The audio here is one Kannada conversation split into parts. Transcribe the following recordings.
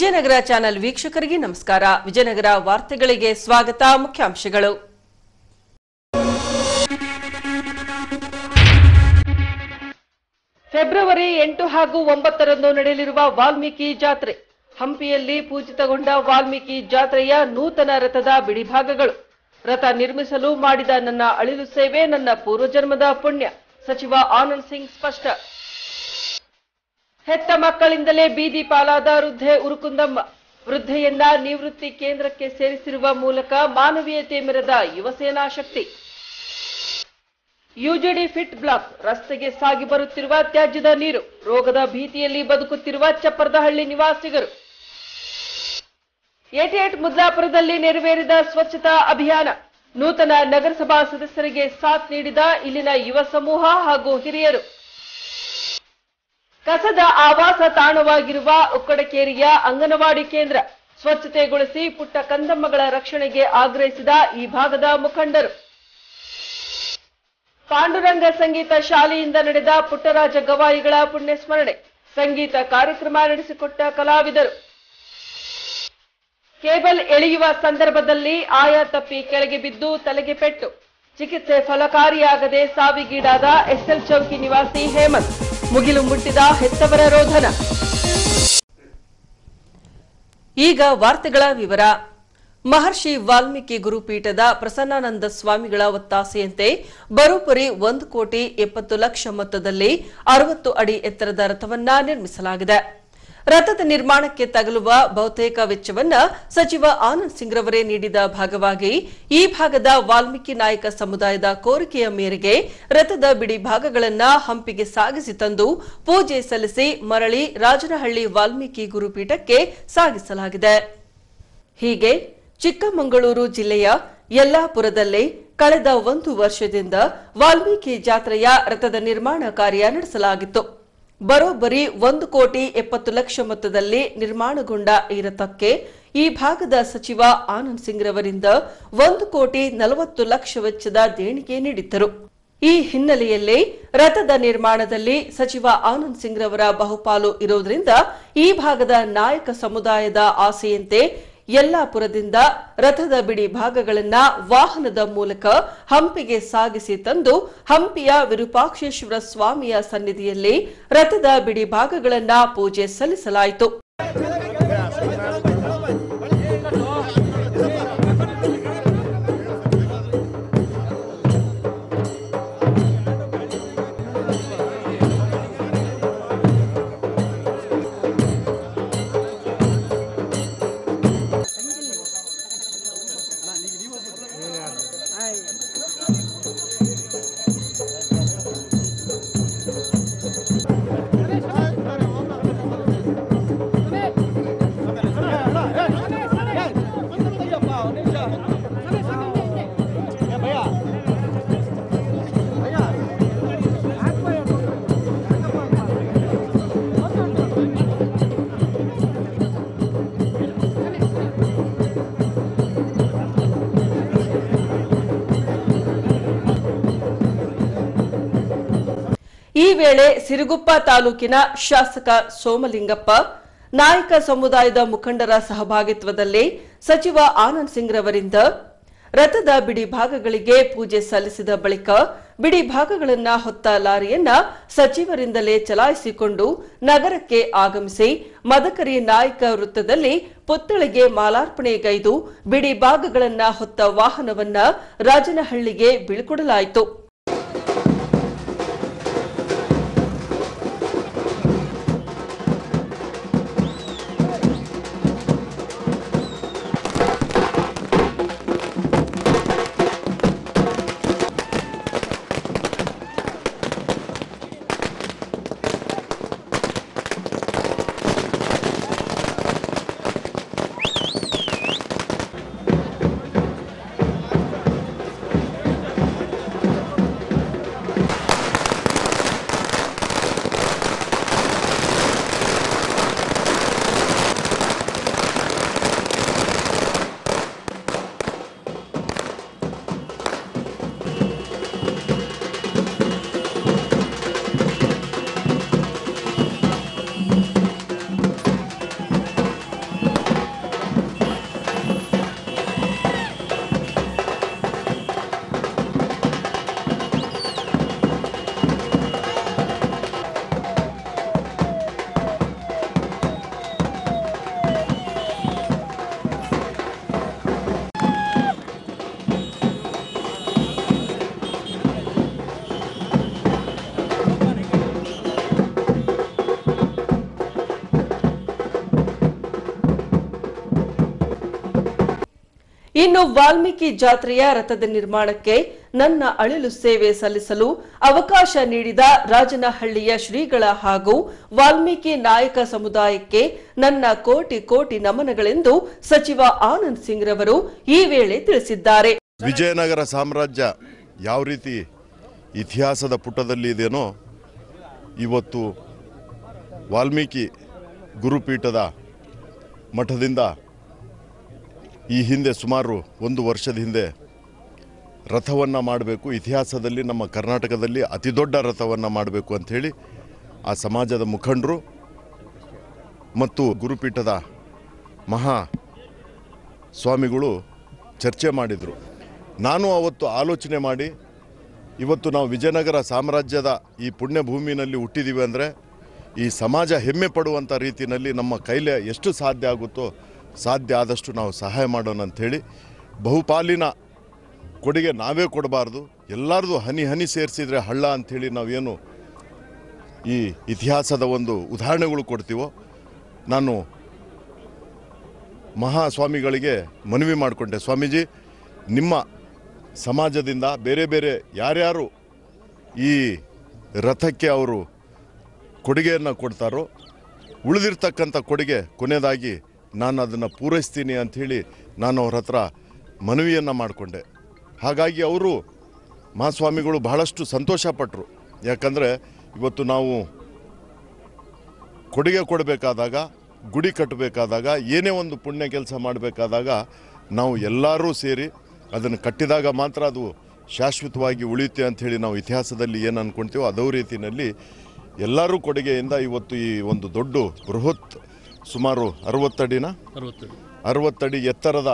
ವಿಜಯನಗರ ಚಾನೆಲ್ ವೀಕ್ಷಕರಿಗೆ ನಮಸ್ಕಾರ. ವಿಜಯನಗರ ವಾರ್ತೆಗಳಿಗೆ ಸ್ವಾಗತ. ಮುಖ್ಯಾಂಶಗಳು. ಫೆಬ್ರವರಿ ಎಂಟು ಹಾಗೂ ಒಂಬತ್ತರಂದು ನಡೆಯಲಿರುವ ವಾಲ್ಮೀಕಿ ಜಾತ್ರೆ. ಹಂಪಿಯಲ್ಲಿ ಪೂಜಿತಗೊಂಡ ವಾಲ್ಮೀಕಿ ಜಾತ್ರೆಯ ನೂತನ ರಥದ ಬಿಡಿಭಾಗಗಳು. ರಥ ನಿರ್ಮಿಸಲು ಮಾಡಿದ ನನ್ನ ಅಳಿಲು ಸೇವೆ, ನನ್ನ ಪೂರ್ವಜನ್ಮದ ಪುಣ್ಯ. ಸಚಿವ ಆನಂದ್ ಸಿಂಗ್ ಸ್ಪಷ್ಟ. ಹೆತ್ತ ಮಕ್ಕಳಿಂದಲೇ ಬೀದಿ ಪಾಲಾದ ವೃದ್ಧೆ ಉರುಕುಂದಮ್ಮ ವೃದ್ಧೆಯನ್ನ ನಿವೃತ್ತಿ ಕೇಂದ್ರಕ್ಕೆ ಸೇರಿಸಿರುವ ಮೂಲಕ ಮಾನವೀಯತೆ ಮೆರೆದ ಯುವಸೇನಾ ಶಕ್ತಿ. ಯುಜೆಡಿ ಫಿಟ್ ಬ್ಲಾಕ್ ರಸ್ತೆಗೆ ಸಾಗಿ ಬರುತ್ತಿರುವ ತ್ಯಾಜ್ಯದ ನೀರು, ರೋಗದ ಭೀತಿಯಲ್ಲಿ ಬದುಕುತ್ತಿರುವ ಚಪ್ಪರದಹಳ್ಳಿ ನಿವಾಸಿಗರು. ಏಟಿಎಟ್ ಮುದ್ಲಾಪುರದಲ್ಲಿ ನೆರವೇರಿದ ಸ್ವಚ್ಛತಾ ಅಭಿಯಾನ, ನೂತನ ನಗರಸಭಾ ಸದಸ್ಯರಿಗೆ ಸಾಥ್ ನೀಡಿದ ಇಲ್ಲಿನ ಯುವ ಸಮೂಹ ಹಾಗೂ ಹಿರಿಯರು. ಕಸದ ಆವಾಸ ತಾಣವಾಗಿರುವ ಉಕ್ಕಡಕೇರಿಯ ಅಂಗನವಾಡಿ ಕೇಂದ್ರ ಸ್ವಚ್ಛತೆಗೊಳಿಸಿ ಪುಟ್ಟ ಕಂದಮ್ಮಗಳ ರಕ್ಷಣೆಗೆ ಆಗ್ರಹಿಸಿದ ಈ ಭಾಗದ ಮುಖಂಡರು. ಪಾಂಡುರಂಗ ಸಂಗೀತ ಶಾಲೆಯಿಂದ ನಡೆದ ಪುಟ್ಟರಾಜ ಗವಾಯಿಗಳ ಪುಣ್ಯಸ್ಮರಣೆ, ಸಂಗೀತ ಕಾರ್ಯಕ್ರಮ ನಡೆಸಿಕೊಟ್ಟ ಕಲಾವಿದರು. ಕೇಬಲ್ ಎಳೆಯುವ ಸಂದರ್ಭದಲ್ಲಿ ಆಯಾ ತಪ್ಪಿ ಕೆಳಗೆ ಬಿದ್ದು ತಲೆಗೆ ಪೆಟ್ಟು. ಚಿಕಿತ್ಸೆ ಫಲಕಾರಿಯಾಗದೆ ಸಾವಿಗೀಡಾದ ಎಸ್ಎಲ್ ಚೌಕಿ ನಿವಾಸಿ ಹೇಮಂತ್. ಮುಗಿಲು ಮುಟ್ಟಿದ ಹೆತ್ತವರ ರೋಧನ. ಈಗ ವಾರ್ತೆಗಳ ವಿವರ. ಮಹರ್ಷಿ ವಾಲ್ಮೀಕಿ ಗುರುಪೀಠದ ಪ್ರಸನ್ನಾನಂದ ಸ್ವಾಮಿಗಳ ಒತ್ತಾಸೆಯಂತೆ ಬರೋಬ್ಬರಿ ಒಂದು ಕೋಟಿ ಎಪ್ಪತ್ತು ಲಕ್ಷ ಮೊತ್ತದಲ್ಲಿ ಅರವತ್ತು ಅಡಿ ಎತ್ತರದ ರಥವನ್ನ ನಿರ್ಮಿಸಲಾಗಿದೆ. ರಥದ ನಿರ್ಮಾಣಕ್ಕೆ ತಗಲುವ ಬಹುತೇಕ ವೆಚ್ಚವನ್ನ ಸಚಿವ ಆನಂದ್ ಸಿಂಗ್ ರವರೇ ನೀಡಿದ ಭಾಗವಾಗಿ ಈ ಭಾಗದ ವಾಲ್ಮೀಕಿ ನಾಯಕ ಸಮುದಾಯದ ಕೋರಿಕೆಯ ಮೇರೆಗೆ ರಥದ ಬಿಡಿ ಭಾಗಗಳನ್ನ ಹಂಪಿಗೆ ಸಾಗಿಸಿ ತಂದು ಪೂಜೆ ಸಲ್ಲಿಸಿ ಮರಳಿ ರಾಜನಹಳ್ಳಿ ವಾಲ್ಮೀಕಿ ಗುರುಪೀಠಕ್ಕೆ ಸಾಗಿಸಲಾಗಿದೆ. ಹೀಗೆ ಚಿಕ್ಕಮಗಳೂರು ಜಿಲ್ಲೆಯ ಯಲ್ಲಾಪುರದಲ್ಲಿ ಕಳೆದ ಒಂದು ವರ್ಷದಿಂದ ವಾಲ್ಮೀಕಿ ಜಾತ್ರೆಯ ರಥದ ನಿರ್ಮಾಣ ಕಾರ್ಯ ನಡೆಸಲಾಗಿತ್ತು. ಬರೋಬ್ಬರಿ ಒಂದು ಕೋಟಿ ಎಪ್ಪತ್ತು ಲಕ್ಷ ಮೊತ್ತದಲ್ಲಿ ನಿರ್ಮಾಣಗೊಂಡ ಈ ರಥಕ್ಕೆ ಈ ಭಾಗದ ಸಚಿವ ಆನಂದ್ ಸಿಂಗ್ ರವರಿಂದ ಒಂದು ಕೋಟಿ ನಲವತ್ತು ಲಕ್ಷ ವೆಚ್ಚದ ದೇಣಿಗೆ ನೀಡಿದ್ದರು. ಈ ಹಿನ್ನೆಲೆಯಲ್ಲಿ ರಥದ ನಿರ್ಮಾಣದಲ್ಲಿ ಸಚಿವ ಆನಂದ್ ಸಿಂಗ್ ರವರ ಬಹುಪಾಲು ಇರುವುದರಿಂದ ಈ ಭಾಗದ ನಾಯಕ ಸಮುದಾಯದ ಆಸೆಯಂತೆ ಯಲ್ಲಾಪುರದಿಂದ ರಥದ ಬಿಡಿ ಭಾಗಗಳನ್ನ ವಾಹನದ ಮೂಲಕ ಹಂಪಿಗೆ ಸಾಗಿಸಿ ತಂದು ಹಂಪಿಯ ವಿರೂಪಾಕ್ಷೇಶ್ವರ ಸ್ವಾಮಿಯ ಸನ್ನಿಧಿಯಲ್ಲಿ ರಥದ ಬಿಡಿ ಭಾಗಗಳನ್ನ ಪೂಜೆ ಸಲ್ಲಿಸಲಾಯಿತು. ಈ ವೇಳೆ ಸಿರುಗುಪ್ಪ ತಾಲೂಕಿನ ಶಾಸಕ ಸೋಮಲಿಂಗಪ್ಪ, ನಾಯಕ ಸಮುದಾಯದ ಮುಖಂಡರ ಸಹಭಾಗಿತ್ವದಲ್ಲಿ ಸಚಿವ ಆನಂದ್ ಸಿಂಗ್ ರವರಿಂದ ರಥದ ಬಿಡಿ ಭಾಗಗಳಿಗೆ ಪೂಜೆ ಸಲ್ಲಿಸಿದ ಬಳಿಕ ಬಿಡಿ ಭಾಗಗಳನ್ನ ಹೊತ್ತ ಲಾರಿಯನ್ನ ಸಚಿವರಿಂದಲೇ ಚಲಾಯಿಸಿಕೊಂಡು ನಗರಕ್ಕೆ ಆಗಮಿಸಿ ಮದಕರಿ ನಾಯಕ ವೃತ್ತದಲ್ಲಿ ಪುತ್ಥಳಿಗೆ ಮಾಲಾರ್ಪಣೆಗೈದು ಬಿಡಿ ಭಾಗಗಳನ್ನ ಹೊತ್ತ ವಾಹನವನ್ನ ರಾಜನಹಳ್ಳಿಗೆ ಬೀಳ್ಕೊಡಲಾಯಿತು. ಇನ್ನು ವಾಲ್ಮೀಕಿ ಜಾತ್ರೆಯ ರಥದ ನಿರ್ಮಾಣಕ್ಕೆ ನನ್ನ ಅಳಿಲು ಸೇವೆ ಸಲ್ಲಿಸಲು ಅವಕಾಶ ನೀಡಿದ ರಾಜನಹಳ್ಳಿಯ ಶ್ರೀಗಳ ಹಾಗೂ ವಾಲ್ಮೀಕಿ ನಾಯಕ ಸಮುದಾಯಕ್ಕೆ ನನ್ನ ಕೋಟಿ ಕೋಟಿ ನಮನಗಳೆಂದು ಸಚಿವ ಆನಂದ್ ಸಿಂಗ್ ರವರು ಈ ವೇಳೆ ತಿಳಿಸಿದ್ದಾರೆ. ವಿಜಯನಗರ ಸಾಮ್ರಾಜ್ಯ ಯಾವ ರೀತಿ ಇತಿಹಾಸದ ಪುಟದಲ್ಲಿ ಇದೆಯೋ ಇವತ್ತು ವಾಲ್ಮೀಕಿ ಗುರುಪೀಠದ ಮಠದಿಂದ ಈ ಹಿಂದೆ ಸುಮಾರು ಒಂದು ವರ್ಷದ ಹಿಂದೆ ರಥವನ್ನು ಮಾಡಬೇಕು. ಇತಿಹಾಸದಲ್ಲಿ ನಮ್ಮ ಕರ್ನಾಟಕದಲ್ಲಿ ಅತಿ ದೊಡ್ಡ ರಥವನ್ನು ಮಾಡಬೇಕು ಅಂಥೇಳಿ ಆ ಸಮಾಜದ ಮುಖಂಡರು ಮತ್ತು ಗುರುಪೀಠದ ಮಹಾ ಸ್ವಾಮಿಗಳು ಚರ್ಚೆ ಮಾಡಿದರು. ನಾನು ಅವತ್ತು ಆಲೋಚನೆ ಮಾಡಿ, ಇವತ್ತು ನಾವು ವಿಜಯನಗರ ಸಾಮ್ರಾಜ್ಯದ ಈ ಪುಣ್ಯ ಭೂಮಿನಲ್ಲಿ ಹುಟ್ಟಿದ್ದೀವಿ ಅಂದರೆ ಈ ಸಮಾಜ ಹೆಮ್ಮೆ ಪಡುವಂಥ ರೀತಿಯಲ್ಲಿ ನಮ್ಮ ಕೈಲೇ ಎಷ್ಟು ಸಾಧ್ಯ ಆಗುತ್ತೋ ಸಾಧ್ಯ ಆದಷ್ಟು ನಾವು ಸಹಾಯ ಮಾಡೋಣ ಅಂಥೇಳಿ ಬಹುಪಾಲಿನ ಕೊಡುಗೆ ನಾವೇ ಕೊಡಬಾರ್ದು, ಎಲ್ಲರದು ಹನಿ ಹನಿ ಸೇರಿಸಿದರೆ ಹಳ್ಳ ಅಂಥೇಳಿ ನಾವೇನು ಈ ಇತಿಹಾಸದ ಒಂದು ಉದಾಹರಣೆಗಳು ಕೊಡ್ತೀವೋ, ನಾನು ಮಹಾಸ್ವಾಮಿಗಳಿಗೆ ಮನವಿ ಮಾಡಿಕೊಂಡೆ. ಸ್ವಾಮೀಜಿ, ನಿಮ್ಮ ಸಮಾಜದಿಂದ ಬೇರೆ ಬೇರೆ ಯಾರ್ಯಾರು ಈ ರಥಕ್ಕೆ ಅವರು ಕೊಡುಗೆಯನ್ನು ಕೊಡ್ತಾರೋ, ಉಳಿದಿರ್ತಕ್ಕಂಥ ಕೊಡುಗೆ ಕೊನೆಯದಾಗಿ ನಾನು ಅದನ್ನು ಪೂರೈಸ್ತೀನಿ ಅಂಥೇಳಿ ನಾನು ಅವ್ರ ಹತ್ರ ಮನವಿಯನ್ನು ಮಾಡಿಕೊಂಡೆ. ಹಾಗಾಗಿ ಅವರು ಮಹಾಸ್ವಾಮಿಗಳು ಬಹಳಷ್ಟು ಸಂತೋಷಪಟ್ಟರು ಯಾಕಂದರೆ ಇವತ್ತು ನಾವು ಕೊಡುಗೆ ಕೊಡಬೇಕಾದಾಗ, ಗುಡಿ ಕಟ್ಟಬೇಕಾದಾಗ, ಏನೇ ಒಂದು ಪುಣ್ಯ ಕೆಲಸ ಮಾಡಬೇಕಾದಾಗ ನಾವು ಎಲ್ಲರೂ ಸೇರಿ ಅದನ್ನು ಕಟ್ಟಿದಾಗ ಮಾತ್ರ ಅದು ಶಾಶ್ವತವಾಗಿ ಉಳಿಯುತ್ತೆ ಅಂಥೇಳಿ ನಾವು ಇತಿಹಾಸದಲ್ಲಿ ಏನು ಅಂದ್ಕೊಳ್ತೀವೋ ಅದೇ ರೀತಿಯಲ್ಲಿ ಎಲ್ಲರೂ ಕೊಡುಗೆಯಿಂದ ಇವತ್ತು ಈ ಒಂದು ದೊಡ್ಡ ಬೃಹತ್ ಸುಮಾರು ಅರವತ್ತಡಿನ? ಅರವತ್ತಡಿ ಎತ್ತರದ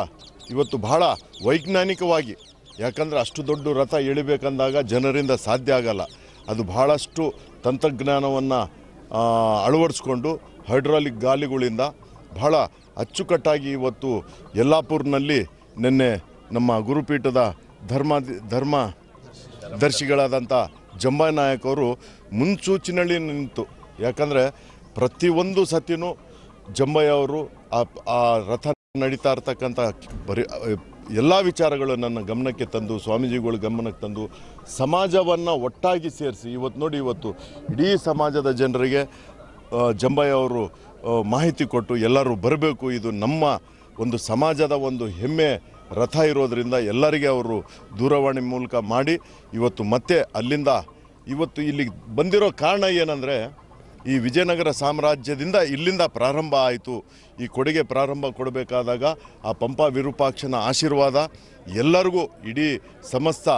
ಇವತ್ತು ಬಹಳ ವೈಜ್ಞಾನಿಕವಾಗಿ ಯಾಕಂದರೆ ಅಷ್ಟು ದೊಡ್ಡ ರಥ ಎಳಿಬೇಕಂದಾಗ ಜನರಿಂದ ಸಾಧ್ಯ ಆಗಲ್ಲ. ಅದು ಬಹಳಷ್ಟು ತಂತ್ರಜ್ಞಾನವನ್ನು ಅಳವಡಿಸ್ಕೊಂಡು ಹೈಡ್ರಾಲಿಕ್ ಗಾಲಿಗಳಿಂದ ಬಹಳ ಅಚ್ಚುಕಟ್ಟಾಗಿ ಇವತ್ತು ಯಲ್ಲಾಪುರ್ನಲ್ಲಿ ನಿನ್ನೆ ನಮ್ಮ ಗುರುಪೀಠದ ಧರ್ಮ ಧರ್ಮ ದರ್ಶಿಗಳಾದಂಥ ಜಂಬಾಯ್ ನಾಯಕ್ ಅವರು ಮುನ್ಸೂಚನೆಯಲ್ಲಿ ನಿಂತು ಯಾಕಂದರೆ ಪ್ರತಿಯೊಂದು ಸತಿನೂ ಜಂಬಯ್ಯ ಅವರು ಆ ರಥ ನಡೀತಾ ಇರ್ತಕ್ಕಂಥ ಬರಿ ಎಲ್ಲ ವಿಚಾರಗಳು ನನ್ನ ಗಮನಕ್ಕೆ ತಂದು, ಸ್ವಾಮೀಜಿಗಳು ಗಮನಕ್ಕೆ ತಂದು, ಸಮಾಜವನ್ನು ಒಟ್ಟಾಗಿ ಸೇರಿಸಿ ಇವತ್ತು ನೋಡಿ ಇವತ್ತು ಇಡೀ ಸಮಾಜದ ಜನರಿಗೆ ಜಂಬಯ್ಯ ಅವರು ಮಾಹಿತಿ ಕೊಟ್ಟು ಎಲ್ಲರೂ ಬರಬೇಕು. ಇದು ನಮ್ಮ ಒಂದು ಸಮಾಜದ ಒಂದು ಹೆಮ್ಮೆ. ರಥ ಇರೋದರಿಂದ ಎಲ್ಲರಿಗೆ ಅವರು ದೂರವಾಣಿ ಮೂಲಕ ಮಾಡಿ, ಇವತ್ತು ಮತ್ತೆ ಅಲ್ಲಿಂದ, ಇವತ್ತು ಇಲ್ಲಿಗೆ ಬಂದಿರೋ ಕಾರಣ ಏನಂದರೆ ಈ ವಿಜಯನಗರ ಸಾಮ್ರಾಜ್ಯದಿಂದ ಇಲ್ಲಿಂದ ಪ್ರಾರಂಭ ಆಯಿತು. ಈ ಕೊಡುಗೆ ಪ್ರಾರಂಭ ಕೊಡಬೇಕಾದಾಗ ಆ ಪಂಪ ವಿರೂಪಾಕ್ಷನ ಆಶೀರ್ವಾದ ಎಲ್ಲರಿಗೂ, ಇಡೀ ಸಮಸ್ತ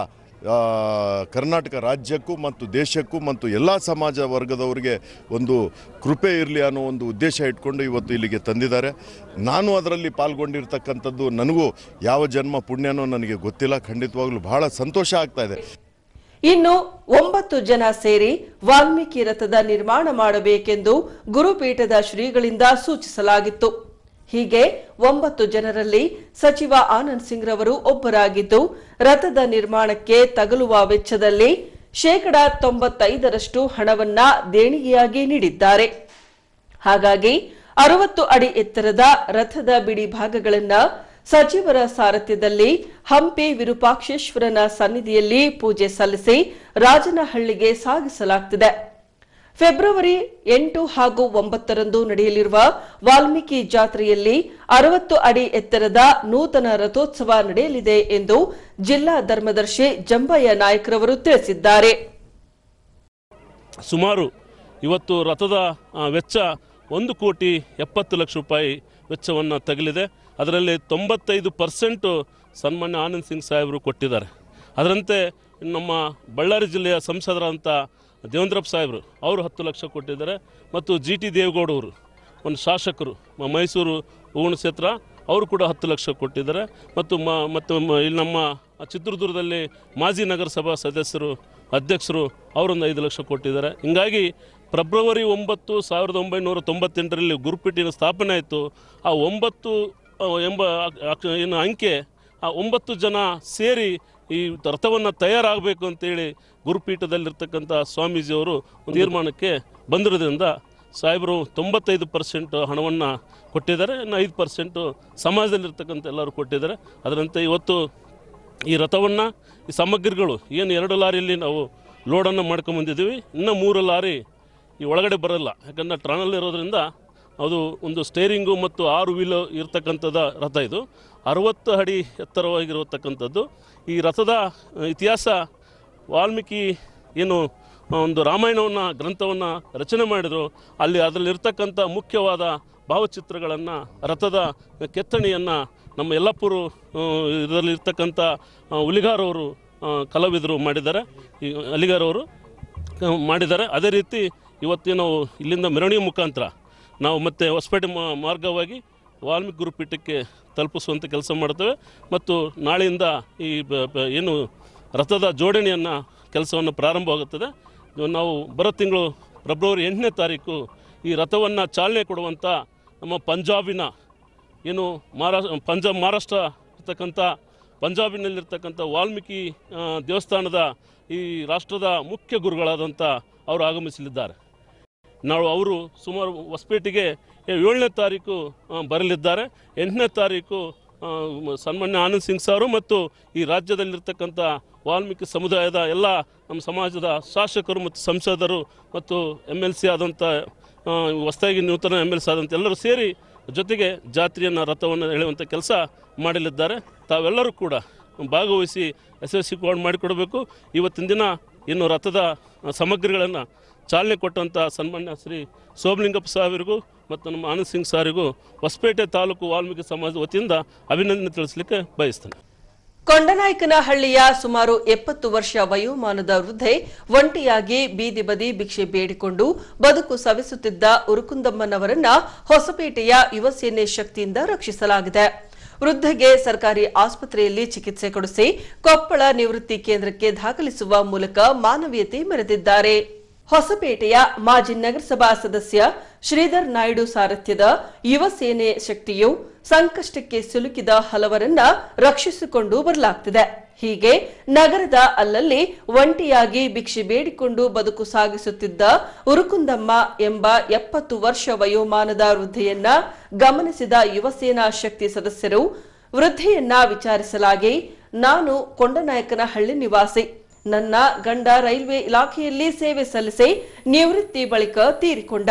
ಕರ್ನಾಟಕ ರಾಜ್ಯಕ್ಕೂ ಮತ್ತು ದೇಶಕ್ಕೂ ಮತ್ತು ಎಲ್ಲ ಸಮಾಜ ವರ್ಗದವರಿಗೆ ಒಂದು ಕೃಪೆ ಇರಲಿ ಅನ್ನೋ ಒಂದು ಉದ್ದೇಶ ಇಟ್ಕೊಂಡು ಇವತ್ತು ಇಲ್ಲಿಗೆ ತಂದಿದ್ದಾರೆ. ನಾನು ಅದರಲ್ಲಿ ಪಾಲ್ಗೊಂಡಿರ್ತಕ್ಕಂಥದ್ದು ನನಗೂ ಯಾವ ಜನ್ಮ ಪುಣ್ಯನೋ ನನಗೆ ಗೊತ್ತಿಲ್ಲ. ಖಂಡಿತವಾಗ್ಲೂ ಬಹಳ ಸಂತೋಷ ಆಗ್ತಾ ಇದೆ. ಇನ್ನು ಒಂಬತ್ತು ಜನ ಸೇರಿ ವಾಲ್ಮೀಕಿ ರಥದ ನಿರ್ಮಾಣ ಮಾಡಬೇಕೆಂದು ಗುರುಪೀಠದ ಶ್ರೀಗಳಿಂದ ಸೂಚಿಸಲಾಗಿತ್ತು. ಹೀಗೆ ಒಂಬತ್ತು ಜನರಲ್ಲಿ ಸಚಿವ ಆನಂದ್ ಸಿಂಗ್ ರವರು ಒಬ್ಬರಾಗಿದ್ದು, ರಥದ ನಿರ್ಮಾಣಕ್ಕೆ ತಗಲುವ ವೆಚ್ಚದಲ್ಲಿ ಶೇಕಡಾ ತೊಂಬತ್ತೈದರಷ್ಟು ಹಣವನ್ನ ದೇಣಿಗೆಯಾಗಿ ನೀಡಿದ್ದಾರೆ. ಹಾಗಾಗಿ ಅರವತ್ತು ಅಡಿ ಎತ್ತರದ ರಥದ ಬಿಡಿ ಭಾಗಗಳನ್ನ ಸಚಿವರ ಸಾರಥ್ಯದಲ್ಲಿ ಹಂಪಿ ವಿರೂಪಾಕ್ಷೇಶ್ವರನ ಸನ್ನಿಧಿಯಲ್ಲಿ ಪೂಜೆ ಸಲ್ಲಿಸಿ ರಾಜನಹಳ್ಳಿಗೆ ಸಾಗಿಸಲಾಗುತ್ತಿದೆ ಫೆಬ್ರವರಿ ಎಂಟು ಹಾಗೂ ಒಂಬತ್ತರಂದು ನಡೆಯಲಿರುವ ವಾಲ್ಮೀಕಿ ಜಾತ್ರೆಯಲ್ಲಿ ಅರವತ್ತು ಅಡಿ ಎತ್ತರದ ನೂತನ ರಥೋತ್ಸವ ನಡೆಯಲಿದೆ ಎಂದು ಜಿಲ್ಲಾ ಧರ್ಮದರ್ಶಿ ಜಂಬಯ್ಯ ನಾಯ್ಕರವರು ತಿಳಿಸಿದ್ದಾರೆ. ಸುಮಾರು ಇವತ್ತು ರಥದ ವೆಚ್ಚ ಒಂದು ಕೋಟಿ ಎಪ್ಪತ್ತು ಲಕ್ಷ ರೂಪಾಯಿ ವೆಚ್ಚವನ್ನು ತಗಲಿದೆ. ಅದರಲ್ಲಿ ತೊಂಬತ್ತೈದು ಪರ್ಸೆಂಟು ಸನ್ಮಾನ್ಯ ಆನಂದ್ ಸಿಂಗ್ ಸಾಹೇಬರು ಕೊಟ್ಟಿದ್ದಾರೆ. ಅದರಂತೆ ನಮ್ಮ ಬಳ್ಳಾರಿ ಜಿಲ್ಲೆಯ ಸಂಸದರಂಥ ದೇವೇಂದ್ರಪ್ಪ ಸಾಹೇಬರು ಅವರು ಹತ್ತು ಲಕ್ಷ ಕೊಟ್ಟಿದ್ದಾರೆ ಮತ್ತು ಜಿ ಟಿ ದೇವೇಗೌಡವರು ಒಂದು ಶಾಸಕರು ಮೈಸೂರು ಹೂವಣ ಕ್ಷೇತ್ರ, ಅವರು ಕೂಡ ಹತ್ತು ಲಕ್ಷ ಕೊಟ್ಟಿದ್ದಾರೆ. ಮತ್ತು ಮ, ಮತ್ತು ಇಲ್ಲಿ ನಮ್ಮ ಚಿತ್ರದುರ್ಗದಲ್ಲಿ ಮಾಜಿ ನಗರಸಭಾ ಸದಸ್ಯರು, ಅಧ್ಯಕ್ಷರು ಅವರೊಂದು ಐದು ಲಕ್ಷ ಕೊಟ್ಟಿದ್ದಾರೆ. ಹೀಗಾಗಿ ಫೆಬ್ರವರಿ ಒಂಬತ್ತು ಸಾವಿರದ ಒಂಬೈನೂರ ತೊಂಬತ್ತೆಂಟರಲ್ಲಿ ಗುರುಪೀಠಿನ ಸ್ಥಾಪನೆ ಆಯಿತು. ಆ ಒಂಬತ್ತು ಎಂಬ ಏನು ಅಂಕೆ, ಆ, ಒಂಬತ್ತು ಜನ ಸೇರಿ ಈ ರಥವನ್ನು ತಯಾರಾಗಬೇಕು ಅಂತೇಳಿ ಗುರುಪೀಠದಲ್ಲಿರ್ತಕ್ಕಂಥ ಸ್ವಾಮೀಜಿಯವರು ತೀರ್ಮಾನಕ್ಕೆ ಬಂದಿರೋದ್ರಿಂದ ಸಾಹೇಬರು ತೊಂಬತ್ತೈದು ಪರ್ಸೆಂಟ್ ಹಣವನ್ನು ಕೊಟ್ಟಿದ್ದಾರೆ, ಇನ್ನು ಐದು ಪರ್ಸೆಂಟು ಸಮಾಜದಲ್ಲಿರ್ತಕ್ಕಂಥ ಎಲ್ಲರೂ ಕೊಟ್ಟಿದ್ದಾರೆ. ಅದರಂತೆ ಇವತ್ತು ಈ ರಥವನ್ನು, ಈ ಸಾಮಗ್ರಿಗಳು, ಏನು ಎರಡು ಲಾರಿಯಲ್ಲಿ ನಾವು ಲೋಡನ್ನು ಮಾಡ್ಕೊಂಡ್ಬಂದಿದ್ದೀವಿ ಇನ್ನು ಮೂರು ಲಾರಿ ಈ ಒಳಗಡೆ ಬರಲ್ಲ. ಯಾಕಂದರೆ ಟ್ರಾನಲ್ಲಿ ಇರೋದ್ರಿಂದ ಅದು ಒಂದು ಸ್ಟೇರಿಂಗು ಮತ್ತು ಆರು ವೀಲು ಇರತಕ್ಕಂಥದ್ದು ರಥ ಇದು. ಅರವತ್ತು ಅಡಿ ಎತ್ತರವಾಗಿರತಕ್ಕಂಥದ್ದು. ಈ ರಥದ ಇತಿಹಾಸ ವಾಲ್ಮೀಕಿ ಏನು ಒಂದು ರಾಮಾಯಣವನ್ನು, ಗ್ರಂಥವನ್ನು ರಚನೆ ಮಾಡಿದರು. ಅಲ್ಲಿ ಅದರಲ್ಲಿರ್ತಕ್ಕಂಥ ಮುಖ್ಯವಾದ ಭಾವಚಿತ್ರಗಳನ್ನು, ರಥದ ಕೆತ್ತಣೆಯನ್ನು ನಮ್ಮ ಯಲ್ಲಪ್ಪರು ಇದರಲ್ಲಿರ್ತಕ್ಕಂಥ ಹುಲಿಗಾರವರು ಕಲಾವಿದರು ಮಾಡಿದ್ದಾರೆ. ಈ ಅಲಿಗಾರವರು ಮಾಡಿದ್ದಾರೆ. ಅದೇ ರೀತಿ ಇವತ್ತೇನು ಇಲ್ಲಿಂದ ಮೆರವಣಿಗೆ ಮುಖಾಂತರ ನಾವು ಮತ್ತೆ ಹೊಸಪೇಟೆ ಮಾರ್ಗವಾಗಿ ವಾಲ್ಮೀಕಿ ಗುರುಪೀಠಕ್ಕೆ ತಲುಪಿಸುವಂಥ ಕೆಲಸ ಮಾಡ್ತೇವೆ. ಮತ್ತು ನಾಳೆಯಿಂದ ಈ ಏನು ರಥದ ಜೋಡಣೆಯನ್ನು ಕೆಲಸವನ್ನು ಪ್ರಾರಂಭವಾಗುತ್ತದೆ ನಾವು ಬರೋ ತಿಂಗಳು ಫೆಬ್ರವರಿ ಎಂಟನೇ ತಾರೀಕು ಈ ರಥವನ್ನು ಚಾಲನೆ ಕೊಡುವಂಥ ನಮ್ಮ ಪಂಜಾಬಿನ ಏನು ಮಹಾರಾಷ್ಟ್ರ ಪಂಜಾಬ್ ಮಹಾರಾಷ್ಟ್ರ ಇರ್ತಕ್ಕಂಥ, ಪಂಜಾಬಿನಲ್ಲಿರ್ತಕ್ಕಂಥ ವಾಲ್ಮೀಕಿ ದೇವಸ್ಥಾನದ ಈ ರಾಷ್ಟ್ರದ ಮುಖ್ಯ ಗುರುಗಳಾದಂಥ ಅವರು ಆಗಮಿಸಲಿದ್ದಾರೆ. ನಾವು ಅವರು ಸುಮಾರು ಹೊಸಪೇಟೆಗೆ ಏಳನೇ ತಾರೀಕು ಬರಲಿದ್ದಾರೆ. ಎಂಟನೇ ತಾರೀಕು ಸನ್ಮಾನ್ಯ ಆನಂದ್ ಸಿಂಗ್ ಸಾರು ಮತ್ತು ಈ ರಾಜ್ಯದಲ್ಲಿರ್ತಕ್ಕಂಥ ವಾಲ್ಮೀಕಿ ಸಮುದಾಯದ ಎಲ್ಲ ನಮ್ಮ ಸಮಾಜದ ಶಾಸಕರು ಮತ್ತು ಸಂಸದರು ಮತ್ತು ಎಂ ಎಲ್ ಸಿ ಆದಂಥ ಹೊಸದಾಗಿ ನೂತನ ಎಂ ಎಲ್ ಸಿ ಆದಂಥ ಎಲ್ಲರೂ ಸೇರಿ ಜೊತೆಗೆ ಜಾತ್ರೆಯನ್ನು, ರಥವನ್ನು ಎಳೆಯುವಂಥ ಕೆಲಸ ಮಾಡಲಿದ್ದಾರೆ. ತಾವೆಲ್ಲರೂ ಕೂಡ ಭಾಗವಹಿಸಿ ಯಶಸ್ವಿ ಮಾಡಿಕೊಡಬೇಕು. ಇವತ್ತಿನ ದಿನ ಇನ್ನು ರಥದ ಸಾಮಗ್ರಿಗಳನ್ನು ಚಾಲನೆ ಕೊಟ್ಟಂಥ ಸನ್ಮಾನ್ಯ ಶ್ರೀ ಸೋಮಲಿಂಗಪ್ಪ ಸಾಹೇಬರಿಗೂ ಮತ್ತು ನಮ್ಮ ಆನಂದ್ ಸಿಂಗ್ ಸಾರಿಗೂ ಹೊಸಪೇಟೆ ತಾಲೂಕು ವಾಲ್ಮೀಕಿ ಸಮಾಜದ ವತಿಯಿಂದ ಅಭಿನಂದನೆ ತಿಳಿಸಲಿಕ್ಕೆ ಬಯಸ್ತೇನೆ. ಕೊಂಡನಾಯಕನಹಳ್ಳಿಯ ಸುಮಾರು ಎಪ್ಪತ್ತು ವರ್ಷ ವಯೋಮಾನದ ವೃದ್ಧೆ ಒಂಟಿಯಾಗಿ ಬೀದಿ ಬದಿ ಭಿಕ್ಷೆ ಬೇಡಿಕೊಂಡು ಬದುಕು ಸವಿಸುತ್ತಿದ್ದ ಉರುಕುಂದಮ್ಮನವರನ್ನ ಹೊಸಪೇಟೆಯ ಯುವಸೇನೆ ಶಕ್ತಿಯಿಂದ ರಕ್ಷಿಸಲಾಗಿದೆ. ವೃದ್ಧೆಗೆ ಸರ್ಕಾರಿ ಆಸ್ಪತ್ರೆಯಲ್ಲಿ ಚಿಕಿತ್ಸೆ ಕೊಡಿಸಿ ಕೊಪ್ಪಳ ನಿವೃತ್ತಿ ಕೇಂದ್ರಕ್ಕೆ ದಾಖಲಿಸುವ ಮೂಲಕ ಮಾನವೀಯತೆ ಮೆರೆದಿದ್ದಾರೆ. ಹೊಸಪೇಟೆಯ ಮಾಜಿ ನಗರಸಭಾ ಸದಸ್ಯ ಶ್ರೀಧರ್ ನಾಯ್ಡು ಸಾರಥ್ಯದ ಯುವ ಸೇನೆ ಶಕ್ತಿಯು ಸಂಕಷ್ಟಕ್ಕೆ ಸಿಲುಕಿದ ಹಲವರನ್ನ ರಕ್ಷಿಸಿಕೊಂಡು ಬರಲಾಗ್ತಿದೆ. ಹೀಗೆ ನಗರದ ಅಲ್ಲಲ್ಲಿ ಒಂಟಿಯಾಗಿ ಭಿಕ್ಷೆ ಬೇಡಿಕೊಂಡು ಬದುಕು ಸಾಗಿಸುತ್ತಿದ್ದ ಉರುಕುಂದಮ್ಮ ಎಂಬ ಎಪ್ಪತ್ತು ವರ್ಷ ವಯೋಮಾನದ ವೃದ್ಧೆಯನ್ನ ಗಮನಿಸಿದ ಯುವಸೇನಾ ಶಕ್ತಿ ಸದಸ್ಯರು ವೃದ್ಧೆಯನ್ನ ವಿಚಾರಿಸಲಾಗಿ, ನಾನು ಕೊಂಡನಾಯಕನಹಳ್ಳಿ ನಿವಾಸಿ. ನನ್ನ ಗಂಡ ರೈಲ್ವೆ ಇಲಾಖೆಯಲ್ಲಿ ಸೇವೆ ಸಲ್ಲಿಸಿ ನಿವೃತ್ತಿ ಬಳಿಕ ತೀರಿಕೊಂಡ.